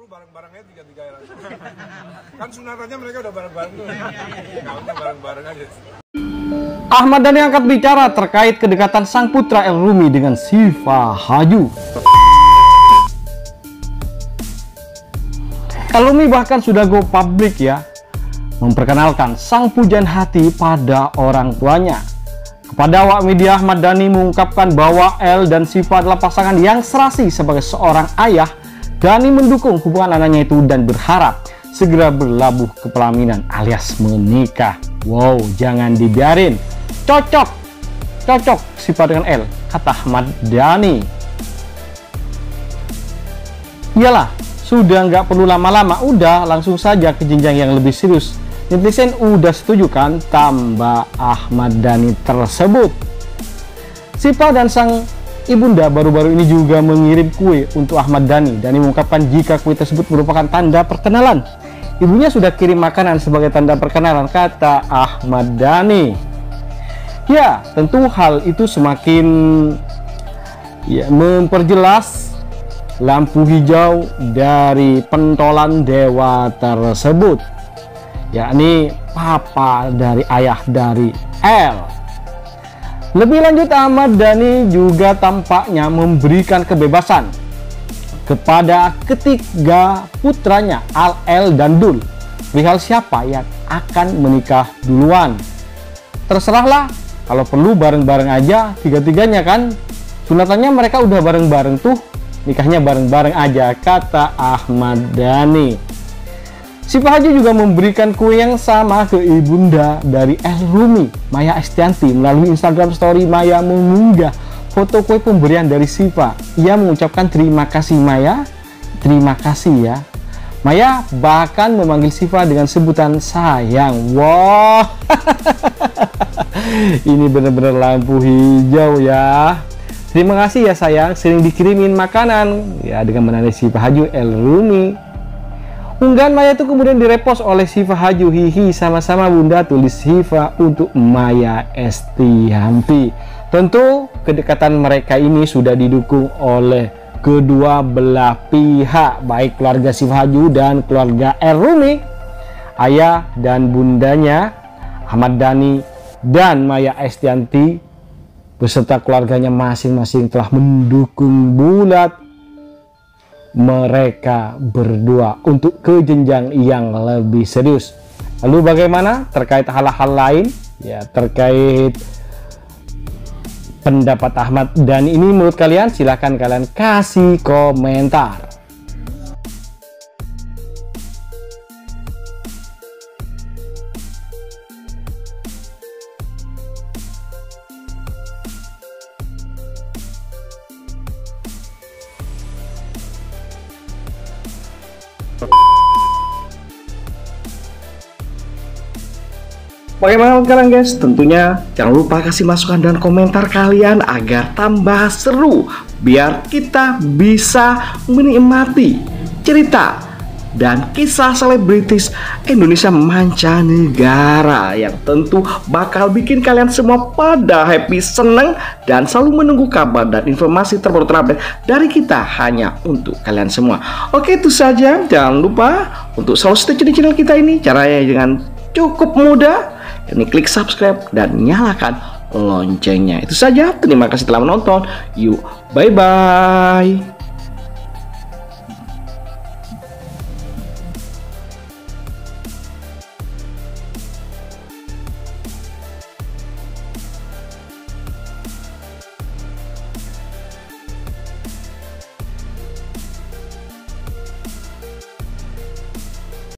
perlu bareng-barengnya tiga-tiga ya langsung. kan sunatannya mereka udah bareng-bareng tuh. Kawinnya bareng-bareng aja. Ahmad Dhani angkat bicara terkait kedekatan sang putra El Rumi dengan Siva Haju. El Rumi bahkan sudah go public ya, memperkenalkan sang pujian hati pada orang tuanya. Kepada awak media Ahmad Dhani mengungkapkan bahwa El dan Siva adalah pasangan yang serasi sebagai seorang ayah. Dhani mendukung hubungan anaknya itu dan berharap segera berlabuh ke pelaminan alias menikah. Wow, jangan dibiarin. Cocok, cocok Siva dengan L, kata Ahmad Dhani. Iyalah, sudah nggak perlu lama-lama, udah langsung saja ke jenjang yang lebih serius. Netizen udah setuju kan tambah Ahmad Dhani tersebut. Siva dan sang ibunda baru-baru ini juga mengirim kue untuk Ahmad Dhani dan mengungkapkan jika kue tersebut merupakan tanda perkenalan. Ibunya sudah kirim makanan sebagai tanda perkenalan, kata Ahmad Dhani. Ya, tentu hal itu semakin ya, memperjelas lampu hijau dari pentolan dewa tersebut yakni papa dari ayah dari L lebih lanjut Ahmad Dhani juga tampaknya memberikan kebebasan kepada ketiga putranya Al El dan Dul. Perihal siapa yang akan menikah duluan? Terserahlah kalau perlu bareng-bareng aja tiga-tiganya kan? Sunatannya mereka udah bareng-bareng tuh nikahnya bareng-bareng aja kata Ahmad Dhani si Pak Haji juga memberikan kue yang sama ke ibunda dari El Rumi Maya Estianti melalui Instagram story Maya mengunggah foto kue pemberian dari Siva ia mengucapkan terima kasih Maya. Terima kasih ya. Maya bahkan memanggil Siva dengan sebutan sayang. Wow ini benar-benar lampu hijau ya. Terima kasih ya sayang, sering dikirimin makanan. Ya dengan menandai si Haju El Rumi. Unggahan Maya itu kemudian direpost oleh Siva Haju hihi sama-sama bunda tulis Siva untuk Maya Estianti. Tentu kedekatan mereka ini sudah didukung oleh kedua belah pihak baik keluarga Siva Haju dan keluarga El Rumi. Ayah dan bundanya Ahmad Dhani dan Maya Estianti beserta keluarganya masing-masing telah mendukung bulat mereka berdua untuk ke jenjang yang lebih serius. Lalu bagaimana terkait hal-hal lain? Ya, terkait pendapat Ahmad dan ini menurut kalian silahkan kalian kasih komentar. Bagaimana kalian guys? Tentunya jangan lupa kasih masukan dan komentar kalian agar tambah seru biar kita bisa menikmati cerita dan kisah selebritis Indonesia mancanegara yang tentu bakal bikin kalian semua pada happy, seneng dan selalu menunggu kabar dan informasi terbaru terupdate dari kita hanya untuk kalian semua. Oke itu saja, jangan lupa untuk selalu stay di channel kita ini caranya dengan cukup mudah ini klik subscribe dan nyalakan loncengnya. Itu saja. Terima kasih telah menonton. Yuk, bye bye.